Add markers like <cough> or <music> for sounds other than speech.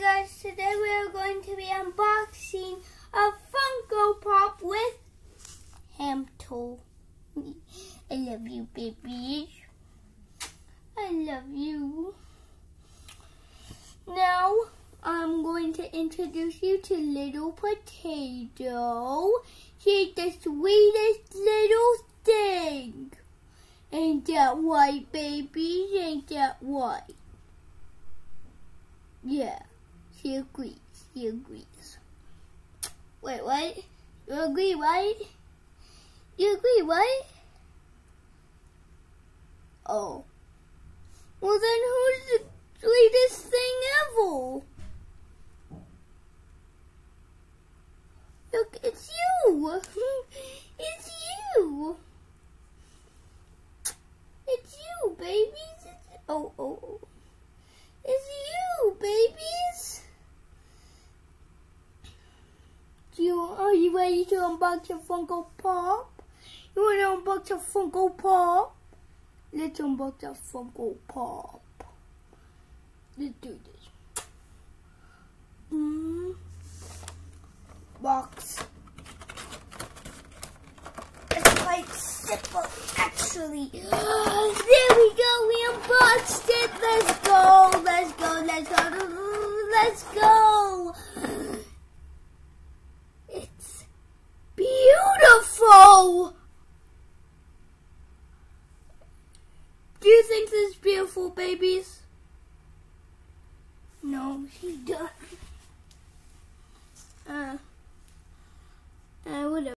Guys, today we are going to be unboxing a Funko Pop with Hamtool. I love you, baby. I love you. Now, I'm going to introduce you to Little Potato. She's the sweetest little thing. Ain't that white, baby? Ain't that white? Yeah, she agrees. She agrees. Wait, what? You agree, right? You agree, right? Oh. Well, then who's the sweetest thing ever? Look, it's you. <laughs> it's you. It's you, babies. It's, oh, oh, oh. It's you, babies. Do you, are you ready to unbox your Funko Pop? You want to unbox your Funko Pop? Let's unbox your Funko Pop. Let's do this. Mm. Box. It's quite simple, actually. <gasps> there we go. We unboxed it. Let's go. Let's go. Let's go. Let's go. It's beautiful. Do you think this is beautiful, babies? No, she doesn't.